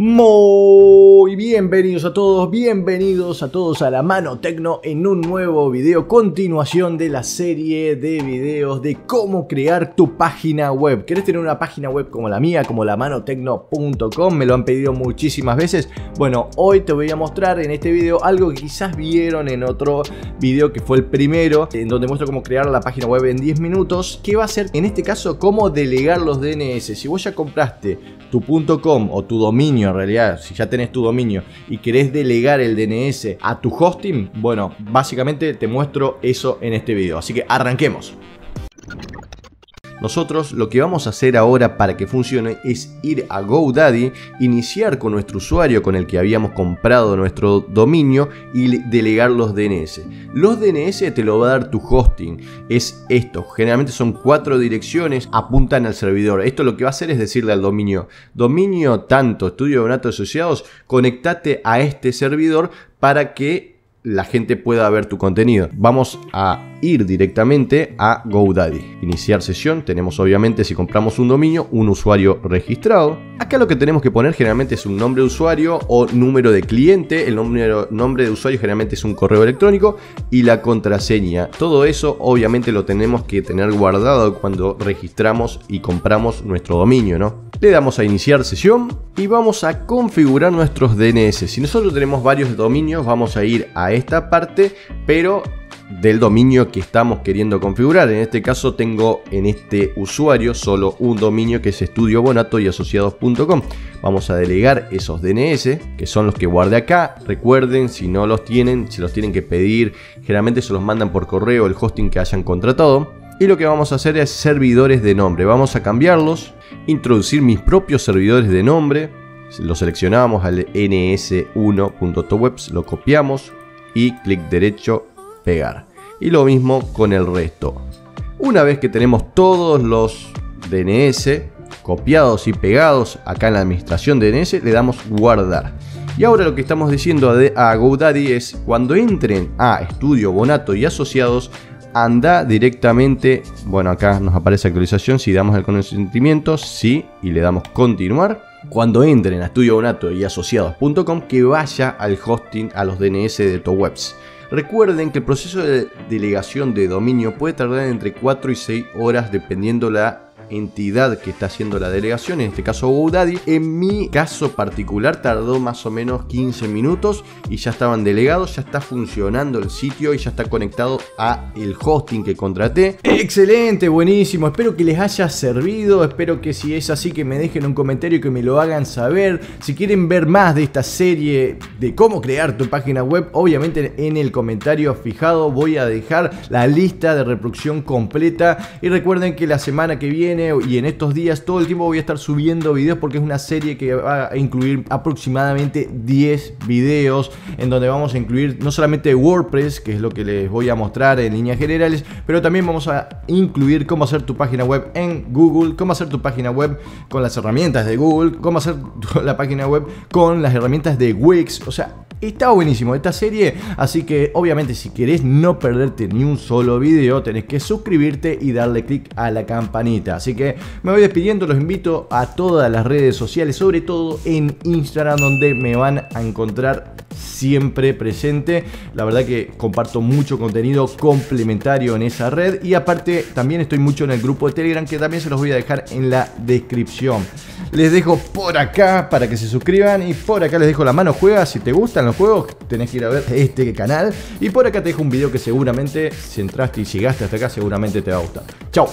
某。Bienvenidos a todos, bienvenidos a todos a la mano tecno en un nuevo video, continuación de la serie de videos de cómo crear tu página web. ¿Querés tener una página web como la mía, como la manotecno.com? Me lo han pedido muchísimas veces. Bueno, hoy te voy a mostrar en este video algo que quizás vieron en otro video que fue el primero, en donde muestro cómo crear la página web en 10 minutos, que va a ser en este caso cómo delegar los DNS. Si vos ya compraste tu .com o tu dominio en realidad, si ya tenés tu dominio y querés delegar el DNS a tu hosting, bueno, básicamente te muestro eso en este video. Así que arranquemos. Nosotros lo que vamos a hacer ahora para que funcione es ir a GoDaddy, iniciar con nuestro usuario con el que habíamos comprado nuestro dominio y delegar los DNS. Los DNS te lo va a dar tu hosting, es esto, generalmente son cuatro direcciones, apuntan al servidor. Esto lo que va a hacer es decirle al dominio, dominio tanto, estudio de Donato Asociados, conectate a este servidor para que la gente pueda ver tu contenido. Vamos a ir directamente a GoDaddy. Iniciar sesión, tenemos obviamente si compramos un dominio, un usuario registrado. Acá lo que tenemos que poner generalmente es un nombre de usuario o número de cliente. El nombre, nombre de usuario generalmente es un correo electrónico y la contraseña. Todo eso obviamente lo tenemos que tener guardado cuando registramos y compramos nuestro dominio, ¿no? Le damos a iniciar sesión y vamos a configurar nuestros DNS. Si nosotros tenemos varios dominios, vamos a ir a esta parte, pero del dominio que estamos queriendo configurar. En este caso tengo en este usuario solo un dominio que es estudiobonato y asociados.com. Vamos a delegar esos DNS, que son los que guardé acá. Recuerden, si no los tienen, si los tienen que pedir, generalmente se los mandan por correo el hosting que hayan contratado. Y lo que vamos a hacer es servidores de nombre. Vamos a cambiarlos, introducir mis propios servidores de nombre. Lo seleccionamos al ns1.towebs, lo copiamos y clic derecho Y lo mismo con el resto. Una vez que tenemos todos los DNS copiados y pegados acá en la administración DNS, le damos guardar. Y ahora lo que estamos diciendo a GoDaddy es cuando entren a Estudio Bonato y Asociados, anda directamente, bueno acá nos aparece actualización, si damos el consentimiento, sí, y le damos continuar. Cuando entren a Estudio Bonato y Asociados.com, que vaya al hosting, a los DNS de tu webs. Recuerden que el proceso de delegación de dominio puede tardar entre 4 y 6 horas dependiendo la entidad que está haciendo la delegación, en este caso GoDaddy. En mi caso particular tardó más o menos 15 minutos y ya estaban delegados, ya está funcionando el sitio y ya está conectado a el hosting que contraté. Excelente, buenísimo, espero que les haya servido, espero que si es así que me dejen un comentario y que me lo hagan saber. Si quieren ver más de esta serie de cómo crear tu página web, obviamente en el comentario fijado voy a dejar la lista de reproducción completa y recuerden que la semana que y en estos días todo el tiempo voy a estar subiendo videos porque es una serie que va a incluir aproximadamente 10 videos en donde vamos a incluir no solamente WordPress, que es lo que les voy a mostrar en líneas generales, pero también vamos a incluir cómo hacer tu página web en Google, cómo hacer tu página web con las herramientas de Google, cómo hacer la página web con las herramientas de Wix, o sea, Está buenísimo esta serie, así que obviamente si querés no perderte ni un solo video, tenés que suscribirte y darle click a la campanita. Así que me voy despidiendo, los invito a todas las redes sociales, sobre todo en Instagram, donde me van a encontrar siempre presente. La verdad que comparto mucho contenido complementario en esa red y aparte también estoy mucho en el grupo de Telegram que también se los voy a dejar en la descripción. Les dejo por acá para que se suscriban y por acá les dejo la mano juega. Si te gustan los juegos, tenés que ir a ver este canal. Y por acá te dejo un video que seguramente, si entraste y llegaste hasta acá, seguramente te va a gustar. Chao.